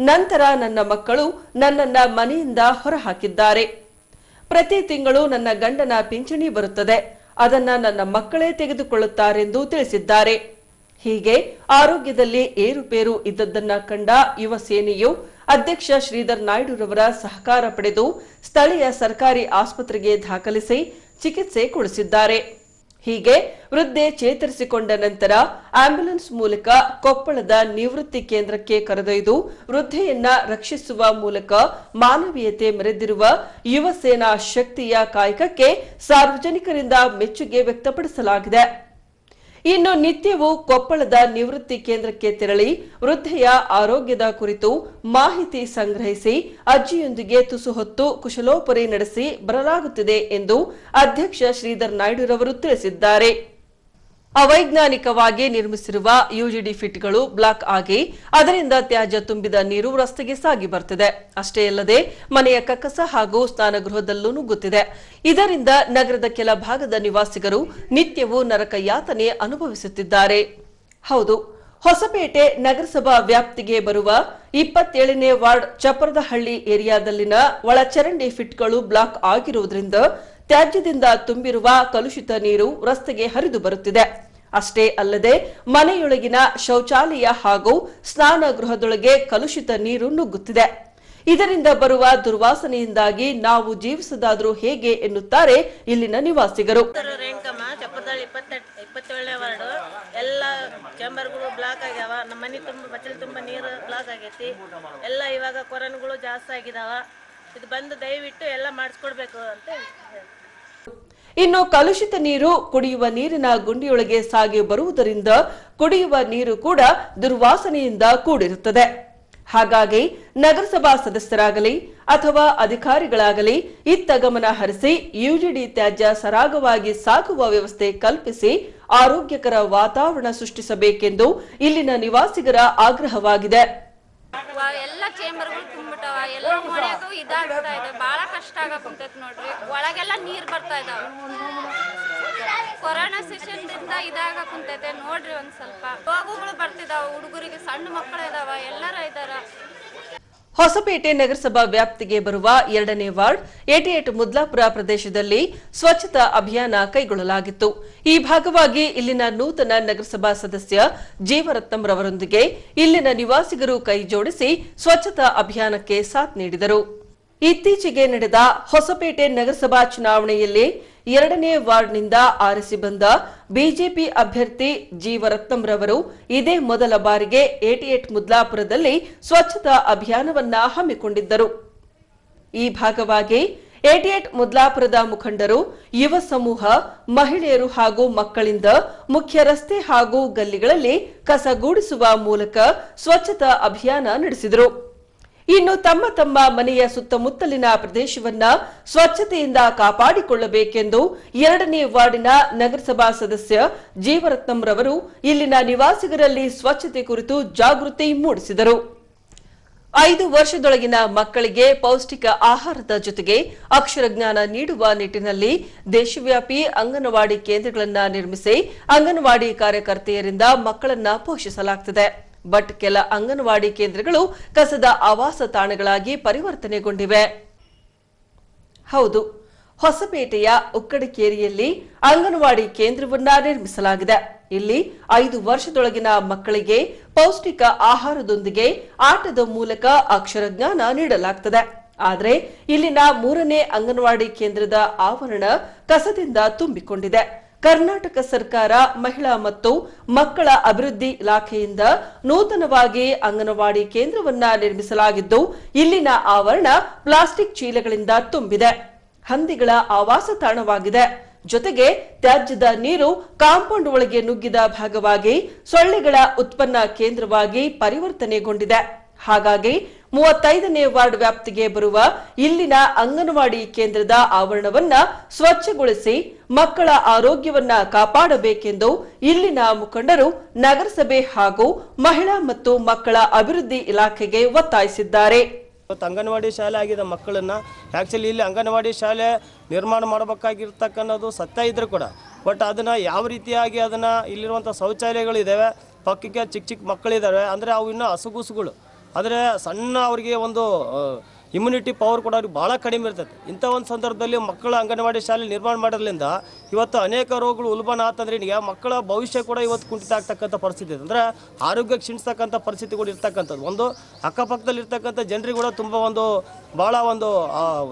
ನಂತರ ನನ್ನ ಮಕ್ಕಳು ನನ್ನನ್ನ ಮನೆಯಿಂದ ಹೊರಹಾಕಿದ್ದಾರೆ. ಪ್ರತಿ ತಿಂಗಳು ನನ್ನ ಗಂಡನ ಪಿಂಚಣಿ ಬರುತ್ತದೆ. ಅದನ್ನ ನನ್ನ ಮಕ್ಕಳೇ ತೆಗೆದುಕೊಳ್ಳುತ್ತಾರೆಂದು ತಿಳಿಸಿದ್ದಾರೆ. ಹೀಗೆ ಆರೋಗ್ಯದಲ್ಲಿ ಏರುಪೇರು ಇದ್ದದ್ದನ್ನ ಕಂಡ ಯುವ ಸೇನೆಯು ಅಧ್ಯಕ್ಷ ಶ್ರೀಧರ್ ನಾಯ್ಡುರವರ ಸಹಕಾರ ಪಡೆದು ಸ್ಥಳೀಯ ಸರ್ಕಾರಿ ಆಸ್ಪತ್ರೆಗೆ ದಾಖಲಿಸಿ ಚಿಕಿತ್ಸೆ ಕೊಡಿಸಿದ್ದಾರೆ. ಹೀಗೆ ವೃದ್ಧೆ ಚೇತರಿಸಿಕೊಂಡ ನಂತರ ಆಂಬ್ಯುಲೆನ್ಸ್ ಮೂಲಕ ಕೊಪ್ಪಳದ ನಿವೃತ್ತಿ ಕೇಂದ್ರಕ್ಕೆ ಕರೆದೊಯ್ದು ವೃದ್ಧೆಯನ್ನ ರಕ್ಷಿಸುವ ಮೂಲಕ ಮಾನವೀಯತೆ ಮೆರೆದಿರುವ ಯುವ ಸೇನಾ ಶಕ್ತಿಯ ಕಾಯಕಕ್ಕೆ ಸಾರ್ವಜನಿಕರಿಂದ ಮೆಚ್ಚುಗೆ ವ್ಯಕ್ತಪಡಿಸಲಾಗಿದೆ. ಇನ್ನು ನಿತ್ಯವೂ ಕೊಪ್ಪಳದ ನಿವೃತ್ತಿ ಕೇಂದ್ರಕ್ಕೆ ತೆರಳಿ ವೃದ್ಧೆಯ ಆರೋಗ್ಯದ ಕುರಿತು ಮಾಹಿತಿ ಸಂಗ್ರಹಿಸಿ ಅಜ್ಜಿಯೊಂದಿಗೆ ತುಸು ಹೊತ್ತು ಕುಶಲೋಪರಿ ನಡೆಸಿ ಬರಲಾಗುತ್ತಿದೆ ಎಂದು ಅಧ್ಯಕ್ಷ ಶ್ರೀಧರ್ ನಾಯ್ಡುರವರು ತಿಳಿಸಿದ್ದಾರೆ. ಅವೈಜ್ಞಾನಿಕವಾಗಿ ನಿರ್ಮಿಸಿರುವ ಯುಜಿಡಿ ಫಿಟ್ಗಳು ಬ್ಲಾಕ್ ಆಗಿ ಅದರಿಂದ ತ್ಯಾಜ್ಯ ತುಂಬಿದ ನೀರು ರಸ್ತೆಗೆ ಸಾಗಿ ಬರ್ತಿದೆ ಅಷ್ಟೇ ಅಲ್ಲದೆ ಮನೆಯ ಕಕ್ಕಸ ಹಾಗೂ ಸ್ನಾನಗೃಹದಲ್ಲೂ ನುಗ್ಗುತ್ತಿದೆ. ಇದರಿಂದ ನಗರದ ಕೆಲ ಭಾಗದ ನಿವಾಸಿಗರು ನಿತ್ಯವೂ ನರಕ ಯಾತನೆ ಅನುಭವಿಸುತ್ತಿದ್ದಾರೆ. ಹೌದು, ಹೊಸಪೇಟೆ ನಗರಸಭಾ ವ್ಯಾಪ್ತಿಗೆ ಬರುವ ಇಪ್ಪತ್ತೇಳನೇ ವಾರ್ಡ್ ಚಪ್ಪರದಹಳ್ಳಿ ಏರಿಯಾದಲ್ಲಿನ ಒಳಚರಂಡಿ ಫಿಟ್ಗಳು ಬ್ಲಾಕ್ ಆಗಿರುವುದರಿಂದ ತ್ಯಾಜ್ಯದಿಂದ ತುಂಬಿರುವ ಕಲುಷಿತ ನೀರು ರಸ್ತೆಗೆ ಹರಿದು ಬರುತ್ತಿದೆ. ಅಷ್ಟೇ ಅಲ್ಲದೆ ಮನೆಯೊಳಗಿನ ಶೌಚಾಲಯ ಹಾಗೂ ಸ್ನಾನ ಗೃಹದೊಳಗೆ ಕಲುಷಿತ ನೀರು ನುಗ್ಗುತ್ತಿದೆ. ಇದರಿಂದ ಬರುವ ದುರ್ವಾಸನೆಯಿಂದಾಗಿ ನಾವು ಜೀವಿಸದಾದರೂ ಹೇಗೆ ಎನ್ನುತ್ತಾರೆ ಇಲ್ಲಿನ ನಿವಾಸಿಗರು. ಇಪ್ಪತ್ತೇಳನೇ ಎಲ್ಲ ಚೇಂಬರ್ಗಳು ಬ್ಲಾಕ್ ಆಗ್ಯಾವ. ನಮ್ಮ ಮನೆ ತುಂಬ, ಬಚ್ಚಲು ತುಂಬ ನೀರು ಬ್ಲಾಕ್ ಆಗೈತಿ. ಎಲ್ಲ ಇವಾಗ ಕೊರನ್ಗಳು ಜಾಸ್ತಿ ಆಗಿದಾವ. ಇದು ಬಂದು ದಯವಿಟ್ಟು ಎಲ್ಲ ಮಾಡಿಸ್ಕೊಡ್ಬೇಕು ಅಂತ ಇನ್ನು ಕಲುಷಿತ ನೀರು ಕುಡಿಯುವ ನೀರಿನ ಗುಂಡಿಯೊಳಗೆ ಸಾಗಿ ಬರುವುದರಿಂದ ಕುಡಿಯುವ ನೀರು ಕೂಡ ದುರ್ವಾಸನೆಯಿಂದ ಕೂಡಿರುತ್ತದೆ. ಹಾಗಾಗಿ ನಗರಸಭಾ ಸದಸ್ಯರಾಗಲಿ ಅಥವಾ ಅಧಿಕಾರಿಗಳಾಗಲಿ ಇತ್ತ ಗಮನ ಹರಿಸಿ ಯುಜಿಡಿ ತ್ಯಾಜ್ಯ ಸರಾಗವಾಗಿ ಸಾಗುವ ವ್ಯವಸ್ಥೆ ಕಲ್ಪಿಸಿ ಆರೋಗ್ಯಕರ ವಾತಾವರಣ ಸೃಷ್ಟಿಸಬೇಕೆಂದು ಇಲ್ಲಿನ ನಿವಾಸಿಗರ ಆಗ್ರಹವಾಗಿದೆ. ಎಲ್ಲ ಚೇಂಬರ್ಗಳು ತುಂಬಿಟ್ಟವ ಎಲ್ಲ ಹೊಡ್ಯಾಕು ಇದಾಗ್ತಾ ಇದೆ. ಬಹಳ ಕಷ್ಟ ಆಗಕ್ಕಂತೈತಿ ನೋಡ್ರಿ. ಒಳಗೆಲ್ಲ ನೀರ್ ಬರ್ತಾ ಇದಾವ. ಕೊರೋನಾ ಸೆಷನ್ದಿಂದ ಇದಾಗ ಕುಂತೈತೆ. ನೋಡ್ರಿ ಒಂದ್ ಸ್ವಲ್ಪ. ರೋಗಗಳು ಬರ್ತಿದಾವ. ಹುಡುಗರಿಗೆ ಸಣ್ಣ ಮಕ್ಕಳು ಇದಾವ. ಎಲ್ಲರ ಇದಾರ. ಹೊಸಪೇಟೆ ನಗರಸಭಾ ವ್ಯಾಪ್ತಿಗೆ ಬರುವ ಎರಡನೇ ವಾರ್ಡ್ ಏಟಿಎಟ್ ಮುದ್ಲಾಪುರ ಪ್ರದೇಶದಲ್ಲಿ ಸ್ವಚ್ಛತಾ ಅಭಿಯಾನ ಕೈಗೊಳ್ಳಲಾಗಿತ್ತು. ಈ ಭಾಗವಾಗಿ ಇಲ್ಲಿನ ನೂತನ ನಗರಸಭಾ ಸದಸ್ಯ ಜೀವರತ್ನಂರವರೊಂದಿಗೆ ಇಲ್ಲಿನ ನಿವಾಸಿಗರು ಕೈಜೋಡಿಸಿ ಸ್ವಚ್ಛತಾ ಅಭಿಯಾನಕ್ಕೆ ಸಾಥ್ ನೀಡಿದರು. ಇತ್ತೀಚೆಗೆ ನಡೆದ ಹೊಸಪೇಟೆ ನಗರಸಭಾ ಚುನಾವಣೆಯಲ್ಲಿ ಎರಡನೇ ವಾರ್ಡ್ನಿಂದ ಆರಿಸಿ ಬಂದ ಬಿಜೆಪಿ ಅಭ್ಯರ್ಥಿ ಜೀವರತ್ನಂರವರು ಇದೇ ಮೊದಲ ಬಾರಿಗೆ ಏಟಿಎಟ್ ಮುದ್ಲಾಪುರದಲ್ಲಿ ಸ್ವಚ್ಛತಾ ಅಭಿಯಾನವನ್ನ ಹಮ್ಮಿಕೊಂಡಿದ್ದರು. ಈ ಭಾಗವಾಗಿ ಏಟಿಎಟ್ ಮುದ್ಲಾಪುರದ ಮುಖಂಡರು, ಯುವ ಸಮೂಹ, ಮಹಿಳೆಯರು ಹಾಗೂ ಮಕ್ಕಳಿಂದ ಮುಖ್ಯ ರಸ್ತೆ ಹಾಗೂ ಗಲ್ಲಿಗಳಲ್ಲಿ ಕಸಗೂಡಿಸುವ ಮೂಲಕ ಸ್ವಚ್ಛತಾ ಅಭಿಯಾನ ನಡೆಸಿದರು. ಇನ್ನು ತಮ್ಮ ತಮ್ಮ ಮನೆಯ ಸುತ್ತಮುತ್ತಲಿನ ಪ್ರದೇಶವನ್ನ ಸ್ವಚ್ಛತೆಯಿಂದ ಕಾಪಾಡಿಕೊಳ್ಳಬೇಕೆಂದು ಎರಡನೇ ವಾರ್ಡಿನ ನಗರಸಭಾ ಸದಸ್ಯ ಜೀವರತ್ನಂರವರು ಇಲ್ಲಿನ ನಿವಾಸಿಗರಲ್ಲಿ ಸ್ವಚ್ಛತೆ ಕುರಿತು ಜಾಗೃತಿ ಮೂಡಿಸಿದರು. ಐದು ವರ್ಷದೊಳಗಿನ ಮಕ್ಕಳಿಗೆ ಪೌಷ್ಟಿಕ ಆಹಾರದ ಜೊತೆಗೆ ಅಕ್ಷರ ಜ್ಞಾನ ನೀಡುವ ನಿಟ್ಟಿನಲ್ಲಿ ದೇಶವ್ಯಾಪಿ ಅಂಗನವಾಡಿ ಕೇಂದ್ರಗಳನ್ನು ನಿರ್ಮಿಸಿ ಅಂಗನವಾಡಿ ಕಾರ್ಯಕರ್ತೆಯರಿಂದ ಮಕ್ಕಳನ್ನ ಪೋಷಿಸಲಾಗುತ್ತಿದೆ ಬಟ್ ಕೆಲ ಅಂಗನವಾಡಿ ಕೇಂದ್ರಗಳು ಕಸದ ಆವಾಸ ತಾಣಗಳಾಗಿ ಪರಿವರ್ತನೆಗೊಂಡಿವೆ. ಹೌದು, ಹೊಸಪೇಟೆಯ ಉಕ್ಕಡಕೇರಿಯಲ್ಲಿ ಅಂಗನವಾಡಿ ಕೇಂದ್ರವನ್ನ ನಿರ್ಮಿಸಲಾಗಿದೆ. ಇಲ್ಲಿ ಐದು ವರ್ಷದೊಳಗಿನ ಮಕ್ಕಳಿಗೆ ಪೌಷ್ಟಿಕ ಆಹಾರದೊಂದಿಗೆ ಆಟದ ಮೂಲಕ ಅಕ್ಷರ ಜ್ಞಾನ ನೀಡಲಾಗುತ್ತದೆ ಆದರೆ ಇಲ್ಲಿನ ಮೂರನೇ ಅಂಗನವಾಡಿ ಕೇಂದ್ರದ ಆವರಣ ಕಸದಿಂದ ತುಂಬಿಕೊಂಡಿದೆ. ಕರ್ನಾಟಕ ಸರ್ಕಾರ ಮಹಿಳಾ ಮತ್ತು ಮಕ್ಕಳ ಅಭಿವೃದ್ಧಿ ಇಲಾಖೆಯಿಂದ ನೂತನವಾಗಿ ಅಂಗನವಾಡಿ ಕೇಂದ್ರವನ್ನ ನಿರ್ಮಿಸಲಾಗಿದ್ದು, ಇಲ್ಲಿನ ಆವರಣ ಪ್ಲಾಸ್ಟಿಕ್ ಚೀಲಗಳಿಂದ ತುಂಬಿದೆ. ಹಂದಿಗಳ ಆವಾಸ ತಾಣವಾಗಿದೆ. ಜೊತೆಗೆ ತ್ಯಾಜ್ಯದ ನೀರು ಕಾಂಪೌಂಡ್ ಒಳಗೆ ನುಗ್ಗಿದ ಭಾಗವಾಗಿ ಸೊಳ್ಳೆಗಳ ಉತ್ಪನ್ನ ಕೇಂದ್ರವಾಗಿ ಪರಿವರ್ತನೆಗೊಂಡಿದೆ. ಹಾಗಾಗಿ ಮೂವತ್ತೈದನೇ ವಾರ್ಡ್ ವ್ಯಾಪ್ತಿಗೆ ಬರುವ ಇಲ್ಲಿನ ಅಂಗನವಾಡಿ ಕೇಂದ್ರದ ಆವರಣವನ್ನ ಸ್ವಚ್ಛಗೊಳಿಸಿ ಮಕ್ಕಳ ಆರೋಗ್ಯವನ್ನ ಕಾಪಾಡಬೇಕೆಂದು ಇಲ್ಲಿನ ಮುಖಂಡರು ನಗರಸಭೆ ಹಾಗೂ ಮಹಿಳಾ ಮತ್ತು ಮಕ್ಕಳ ಅಭಿವೃದ್ಧಿ ಇಲಾಖೆಗೆ ಒತ್ತಾಯಿಸಿದ್ದಾರೆ. ಇವತ್ತು ಅಂಗನವಾಡಿ ಶಾಲೆ ಆಗಿದೆ ಮಕ್ಕಳನ್ನ. ಆ್ಯಕ್ಚುಲಿ ಇಲ್ಲಿ ಅಂಗನವಾಡಿ ಶಾಲೆ ನಿರ್ಮಾಣ ಮಾಡಬೇಕಾಗಿರ್ತಕ್ಕನ್ನೋದು ಸತ್ಯ ಇದ್ರೂ ಕೂಡ. ಬಟ್ ಅದನ್ನು ಯಾವ ರೀತಿಯಾಗಿ ಅದನ್ನು ಇಲ್ಲಿರುವಂಥ ಶೌಚಾಲಯಗಳಿದ್ದಾವೆ ಪಕ್ಕಕ್ಕೆ ಚಿಕ್ಕ ಚಿಕ್ಕ ಮಕ್ಕಳಿದ್ದಾವೆ ಅಂದ್ರೆ ಅವು ಇನ್ನೂ ಹಸುಗುಸುಗಳು. ಆದರೆ ಸಣ್ಣ ಅವರಿಗೆ ಒಂದು ಇಮ್ಯುನಿಟಿ ಪವರ್ ಕೂಡ ಅವ್ರಿಗೆ ಭಾಳ ಕಡಿಮೆ ಇರ್ತೈತೆ. ಇಂಥ ಒಂದು ಸಂದರ್ಭದಲ್ಲಿ ಮಕ್ಕಳ ಅಂಗನವಾಡಿ ಶಾಲೆ ನಿರ್ಮಾಣ ಮಾಡೋದ್ರಿಂದ ಇವತ್ತು ಅನೇಕ ರೋಗಗಳು ಉಲ್ಬಣ ಆತಂದ್ರೆ ಮಕ್ಕಳ ಭವಿಷ್ಯ ಕೂಡ ಇವತ್ತು ಕುಂಠಿತ ಆಗ್ತಕ್ಕಂಥ ಪರಿಸ್ಥಿತಿ ಇದೆ. ಅಂದರೆ ಆರೋಗ್ಯ ಕ್ಷೀಣಿಸ್ತಕ್ಕಂಥ ಪರಿಸ್ಥಿತಿಗಳು ಇರ್ತಕ್ಕಂಥದ್ದು. ಒಂದು ಅಕ್ಕಪಕ್ಕದಲ್ಲಿ ಇರ್ತಕ್ಕಂಥ ಜನರಿಗೆ ಕೂಡ ತುಂಬ ಒಂದು ಭಾಳ ಒಂದು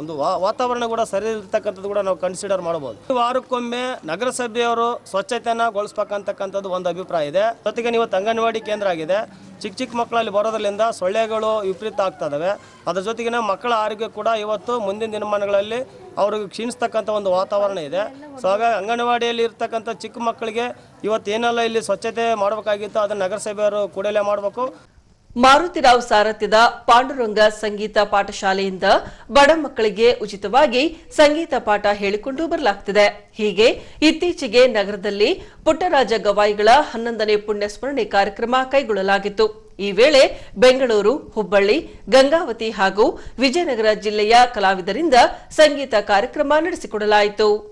ಒಂದು ವಾತಾವರಣ ಕೂಡ ಸರಿ ಇರ್ತಕ್ಕಂಥದ್ದು ಕೂಡ ನಾವು ಕನ್ಸಿಡರ್ ಮಾಡಬಹುದು. ವಾರಕ್ಕೊಮ್ಮೆ ನಗರಸಭೆಯವರು ಸ್ವಚ್ಛತೆಯನ್ನು ಗೊಳಿಸ್ಬೇಕಂತಕ್ಕಂಥದ್ದು ಒಂದು ಅಭಿಪ್ರಾಯ ಇದೆ. ಜೊತೆಗೆ ಇವತ್ತು ಅಂಗನವಾಡಿ ಕೇಂದ್ರ ಆಗಿದೆ. ಚಿಕ್ಕ ಚಿಕ್ಕ ಮಕ್ಕಳಲ್ಲಿ ಬರೋದ್ರಿಂದ ಸೊಳ್ಳೆಗಳು ವಿಪರೀತ ಆಗ್ತಾ ಇದಾವೆ. ಅದ್ರ ಜೊತೆಗಿನ ಮಕ್ಕಳ ಆರೋಗ್ಯ ಕೂಡ ಇವತ್ತು ಮುಂದಿನ ದಿನಮಾನಗಳಲ್ಲಿ ಅವ್ರಿಗೆ ಕ್ಷೀಣಿಸ್ತಕ್ಕಂಥ ಒಂದು ವಾತಾವರಣ ಇದೆ. ಸೊ ಹಾಗಾಗಿ ಅಂಗನವಾಡಿಯಲ್ಲಿ ಇರ್ತಕ್ಕಂಥ ಚಿಕ್ಕ ಮಕ್ಕಳಿಗೆ ಇವತ್ತು ಏನೆಲ್ಲ ಇಲ್ಲಿ ಸ್ವಚ್ಛತೆ ಮಾಡಬೇಕಾಗಿತ್ತು ಅದನ್ನು ನಗರಸಭೆಯವರು ಕೂಡಲೇ ಮಾಡಬೇಕು. ಮಾರುತಿರಾವ್ ಸಾರಥ್ಯದ ಪಾಂಡುರಂಗ ಸಂಗೀತ ಪಾಠಶಾಲೆಯಿಂದ ಬಡ ಮಕ್ಕಳಿಗೆ ಉಚಿತವಾಗಿ ಸಂಗೀತ ಪಾಠ ಹೇಳಿಕೊಂಡು ಬರಲಾಗುತ್ತಿದೆ ಹೀಗೆ ಇತ್ತೀಚೆಗೆ ನಗರದಲ್ಲಿ ಪುಟ್ಟರಾಜ ಗವಾಯಿಗಳ ಹನ್ನೊಂದನೇ ಪುಣ್ಯಸ್ಮರಣೆ ಕಾರ್ಯಕ್ರಮ ಕೈಗೊಳ್ಳಲಾಗಿತ್ತು. ಈ ವೇಳೆ ಬೆಂಗಳೂರು, ಹುಬ್ಬಳ್ಳಿ, ಗಂಗಾವತಿ ಹಾಗೂ ವಿಜಯನಗರ ಜಿಲ್ಲೆಯ ಕಲಾವಿದರಿಂದ ಸಂಗೀತ ಕಾರ್ಯಕ್ರಮ ನಡೆಸಿಕೊಡಲಾಯಿತು.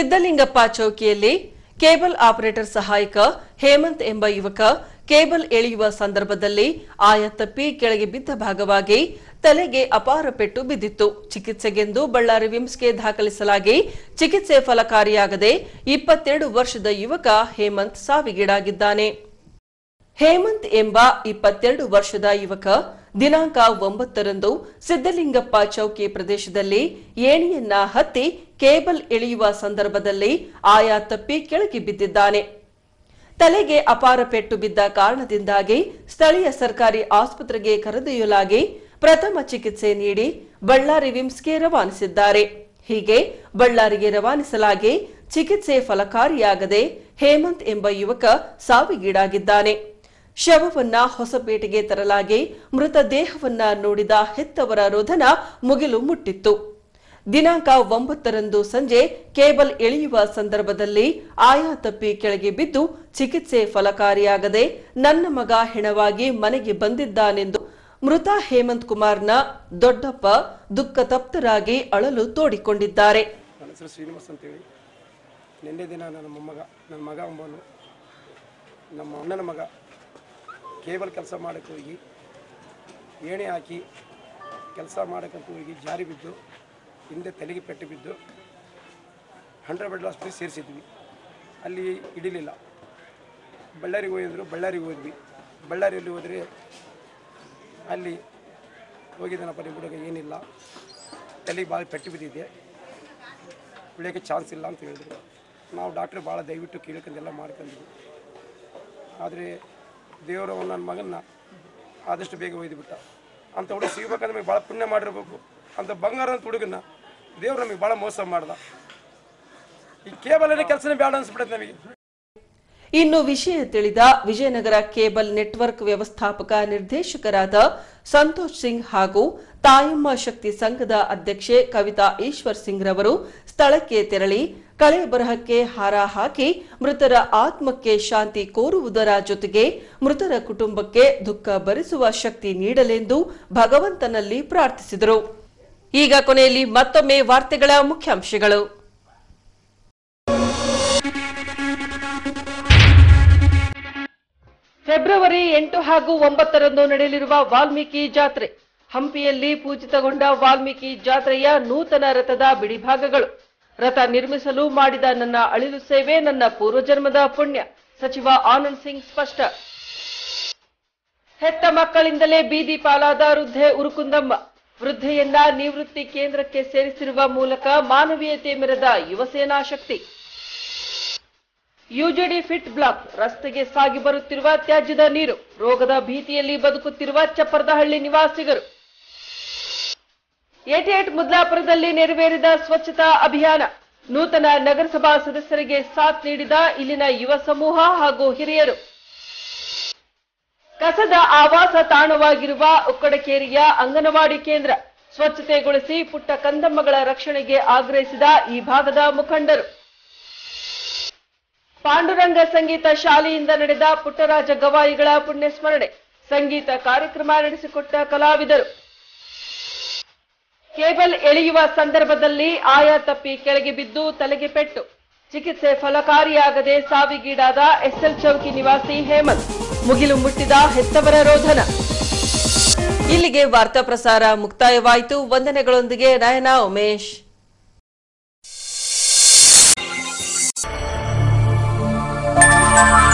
ಸಿದ್ದಲಿಂಗಪ್ಪ ಚೌಕಿಯಲ್ಲಿ ಕೇಬಲ್ ಆಪರೇಟರ್ ಸಹಾಯಕ ಹೇಮಂತ್ ಎಂಬ ಯುವಕ ಕೇಬಲ್ ಎಳೆಯುವ ಸಂದರ್ಭದಲ್ಲಿ ಆಯ ತಪ್ಪಿ ಕೆಳಗೆ ಬಿದ್ದ ಭಾಗವಾಗಿ ತಲೆಗೆ ಅಪಾರ ಪೆಟ್ಟು ಬಿದ್ದಿತ್ತು. ಚಿಕಿತ್ಸೆಗೆಂದು ಬಳ್ಳಾರಿ ವಿಮ್ಸ್ಗೆ ದಾಖಲಿಸಲಾಗಿ ಚಿಕಿತ್ಸೆ ಫಲಕಾರಿಯಾಗದೆ ಇಪ್ಪತ್ತೆರಡು ವರ್ಷದ ಯುವಕ ಹೇಮಂತ್ ಸಾವಿಗೀಡಾಗಿದ್ದಾನೆ. ಹೇಮಂತ್ ಎಂಬ ಇಪ್ಪತ್ತೆರಡು ವರ್ಷದ ಯುವಕ ದಿನಾಂಕ ಒಂಬತ್ತರಂದು ಸಿದ್ದಲಿಂಗಪ್ಪ ಚೌಕಿ ಪ್ರದೇಶದಲ್ಲಿ ಏಣಿಯನ್ನ ಹತ್ತಿ ಕೇಬಲ್ ಎಳೆಯುವ ಸಂದರ್ಭದಲ್ಲಿ ಆಯಾ ತಪ್ಪಿ ಕೆಳಗೆ ಬಿದ್ದಿದ್ದಾನೆ. ತಲೆಗೆ ಅಪಾರ ಪೆಟ್ಟು ಬಿದ್ದ ಕಾರಣದಿಂದಾಗಿ ಸ್ಥಳೀಯ ಸರ್ಕಾರಿ ಆಸ್ಪತ್ರೆಗೆ ಕರೆದೊಯ್ಯಲಾಗಿ ಪ್ರಥಮ ಚಿಕಿತ್ಸೆ ನೀಡಿ ಬಳ್ಳಾರಿ ವಿಮ್ಸ್ಗೆ ರವಾನಿಸಿದ್ದಾರೆ. ಹೀಗೆ ಬಳ್ಳಾರಿಗೆ ರವಾನಿಸಲಾಗಿ ಚಿಕಿತ್ಸೆ ಫಲಕಾರಿಯಾಗದೆ ಹೇಮಂತ್ ಎಂಬ ಯುವಕ ಸಾವಿಗೀಡಾಗಿದ್ದಾನೆ. ಶವವನ್ನ ಹೊಸಪೇಟೆಗೆ ತರಲಾಗಿ ಮೃತದೇಹವನ್ನ ನೋಡಿದ ಹೆತ್ತವರ ರೋಧನ ಮುಗಿಲು ಮುಟ್ಟಿತ್ತು. ದಿನಾಂಕ ಒಂಬತ್ತರಂದು ಸಂಜೆ ಕೇಬಲ್ ಎಳೆಯುವ ಸಂದರ್ಭದಲ್ಲಿ ಆಯಾ ತಪ್ಪಿ ಕೆಳಗೆ ಬಿದ್ದು ಚಿಕಿತ್ಸೆ ಫಲಕಾರಿಯಾಗದೆ ನನ್ನ ಮಗ ಹೆಣವಾಗಿ ಮನೆಗೆ ಬಂದಿದ್ದಾನೆಂದು ಮೃತ ಹೇಮಂತ್ ಕುಮಾರ್ನ ದೊಡ್ಡಪ್ಪ ದುಃಖ ತಪ್ತರಾಗಿ ಅಳಲು ತೋಡಿಕೊಂಡಿದ್ದಾರೆ. ಶ್ರೀನಿವಾಸ್ ಅಂತೇಳಿ. ನಿನ್ನೆ ದಿನ ನನ್ನ ಮೊಮ್ಮಗ, ನನ್ನ ಮಗ ಒಬ್ಬನು ನಮ್ಮ ಅಣ್ಣನ ಮಗ ಕೇಬಲ್ ಕೆಲಸ ಮಾಡಕ್ಕೆ ಹೋಗಿ, ಏಣೆ ಹಾಕಿ ಕೆಲಸ ಹೋಗಿ ಜಾರಿ ಬಿದ್ದು ಹಿಂದೆ ತಲೆಗೆ ಪೆಟ್ಟು ಬಿದ್ದು ಹಂಡ್ರೆಡ್ ಬೆಡ್ ಹಾಸ್ಪಿಟಲ್ ಸೇರಿಸಿದ್ವಿ. ಅಲ್ಲಿ ಹಿಡಿಲಿಲ್ಲ. ಬಳ್ಳಾರಿಗೆ ಹೋಗಿದ್ರು, ಬಳ್ಳಾರಿಗೆ ಹೋದ್ವಿ. ಬಳ್ಳಾರಿಯಲ್ಲಿ ಹೋದರೆ ಅಲ್ಲಿ ಹೋಗಿದ್ದಾನಪ್ಪ ನಿಮ್ಮ ಹುಡುಗ, ಏನಿಲ್ಲ. ತಲೆಗೆ ಭಾಳ ಪೆಟ್ಟು ಬಿದ್ದಿದೆ. ಉಳಿಯೋಕ್ಕೆ ಚಾನ್ಸ್ ಇಲ್ಲ ಅಂತ ಹೇಳಿದ್ರು. ನಾವು ಡಾಕ್ಟ್ರ್ ಭಾಳ ದಯವಿಟ್ಟು ಕೇಳ್ಕೊಂಡೆಲ್ಲ ಮಾಡ್ಕೊಂಡ್ವಿ. ಆದರೆ ದೇವರು ನನ್ನ ಮಗನ್ನ ಆದಷ್ಟು ಬೇಗ ಒಯ್ದುಬಿಟ್ಟ ಅಂತ ಹುಡುಗ ಸಿಗ್ಬೇಕಂದ್ರೆ ಭಾಳ ಪುಣ್ಯ ಮಾಡಿರ್ಬೇಕು. ಅಂತ ಬಂಗಾರದ ಹುಡುಗನ್ನ ದೇವ್ರು ನಮಗೆ ಭಾಳ ಮೋಸ ಮಾಡ್ದ. ಈ ಕೇಬಲ್ ಕೆಲಸನೇ ಬೇಡ ಅನ್ಸ್ಬಿಡತ್ತೆ ನಮಗೆ. ಇನ್ನು ವಿಷಯ ತಿಳಿದ ವಿಜಯನಗರ ಕೇಬಲ್ ನೆಟ್ವರ್ಕ್ ವ್ಯವಸ್ಥಾಪಕ ನಿರ್ದೇಶಕರಾದ ಸಂತೋಷ್ ಸಿಂಗ್ ಹಾಗೂ ತಾಯಮ್ಮ ಶಕ್ತಿ ಸಂಘದ ಅಧ್ಯಕ್ಷೆ ಕವಿತಾ ಈಶ್ವರ್ ಸಿಂಗ್ ರವರು ಸ್ಥಳಕ್ಕೆ ತೆರಳಿ ಕಳೆ ಬರಹಕ್ಕೆ ಹಾರ ಹಾಕಿ ಮೃತರ ಆತ್ಮಕ್ಕೆ ಶಾಂತಿ ಕೋರುವುದರ ಜೊತೆಗೆ ಮೃತರ ಕುಟುಂಬಕ್ಕೆ ದುಃಖ ಭರಿಸುವ ಶಕ್ತಿ ನೀಡಲೆಂದು ಭಗವಂತನಲ್ಲಿ ಪ್ರಾರ್ಥಿಸಿದರು. ಈಗ ಕೊನೆಯಲ್ಲಿ ಮತ್ತೊಮ್ಮೆ ವಾರ್ತೆಗಳ ಮುಖ್ಯಾಂಶಗಳು. ಫೆಬ್ರವರಿ ಎಂಟು ಹಾಗೂ ಒಂಬತ್ತರಂದು ನಡೆಯಲಿರುವ ವಾಲ್ಮೀಕಿ ಜಾತ್ರೆ. ಹಂಪಿಯಲ್ಲಿ ಪೂಜಿತಗೊಂಡ ವಾಲ್ಮೀಕಿ ಜಾತ್ರೆಯ ನೂತನ ರಥದ ಬಿಡಿಭಾಗಗಳು. ರಥ ನಿರ್ಮಿಸಲು ಮಾಡಿದ ನನ್ನ ಅಳಿಲು ಸೇವೆ, ನನ್ನ ಪೂರ್ವಜನ್ಮದ ಪುಣ್ಯ. ಸಚಿವ ಆನಂದ್ ಸಿಂಗ್ ಸ್ಪಷ್ಟ. ಹೆತ್ತ ಮಕ್ಕಳಿಂದಲೇ ಬೀದಿ ಪಾಲಾದ ವೃದ್ಧೆ ಉರುಕುಂದಮ್ಮ. ವೃದ್ಧೆಯನ್ನ ನಿವೃತ್ತಿ ಕೇಂದ್ರಕ್ಕೆ ಸೇರಿಸಿರುವ ಮೂಲಕ ಮಾನವೀಯತೆ ಮೆರೆದ Yuvasena Shakti. UGD pit block ರಸ್ತೆಗೆ ಸಾಗಿ ಬರುತ್ತಿರುವ ತ್ಯಾಜ್ಯದ ನೀರು, ರೋಗದ ಭೀತಿಯಲ್ಲಿ ಬದುಕುತ್ತಿರುವ ಚಪ್ಪರದಹಳ್ಳಿ ನಿವಾಸಿಗರು. ಏಟಿಎಟ್ ಮುದ್ಲಾಪುರದಲ್ಲಿ ನೆರವೇರಿದ ಸ್ವಚ್ಛತಾ ಅಭಿಯಾನ, ನೂತನ ನಗರಸಭಾ ಸದಸ್ಯರಿಗೆ ಸಾಥ್ ನೀಡಿದ ಇಲ್ಲಿನ ಯುವ ಸಮೂಹ ಹಾಗೂ ಹಿರಿಯರು. ಕಸದ ಆವಾಸ ತಾಣವಾಗಿರುವ ಉಕ್ಕಡಕೇರಿಯ ಅಂಗನವಾಡಿ ಕೇಂದ್ರ ಸ್ವಚ್ಛತೆಗೊಳಿಸಿ ಪುಟ್ಟ ಕಂದಮ್ಮಗಳ ರಕ್ಷಣೆಗೆ ಆಗ್ರಹಿಸಿದ ಈ ಭಾಗದ ಮುಖಂಡರು. ಪಾಂಡುರಂಗ ಸಂಗೀತ ಶಾಲೆಯಿಂದ ನಡೆದ ಪುಟ್ಟರಾಜ ಗವಾಯಿಗಳ ಪುಣ್ಯಸ್ಮರಣೆ, ಸಂಗೀತ ಕಾರ್ಯಕ್ರಮ ನಡೆಸಿಕೊಟ್ಟ ಕಲಾವಿದರು. ಕೇಬಲ್ ಎಳೆಯುವ ಸಂದರ್ಭದಲ್ಲಿ ಆಯಾ ತಪ್ಪಿ ಕೆಳಗೆ ಬಿದ್ದು ತಲೆಗೆ ಪೆಟ್ಟು. ಚಿಕಿತ್ಸೆ ಫಲಕಾರಿಯಾಗದೆ ಸಾವಿಗೀಡಾದ ಎಸ್ಎಲ್ ಚೌಕಿ ನಿವಾಸಿ ಹೇಮಂತ್. ಮುಗಿಲು ಮುಟ್ಟಿದ ಹೆತ್ತವರ ರೋಧನ. ಇಲ್ಲಿಗೆ ವಾರ್ತಾ ಪ್ರಸಾರ ಮುಕ್ತಾಯವಾಯಿತು. ವಂದನೆಗಳೊಂದಿಗೆ ನಯನ ಉಮೇಶ್. Thank you.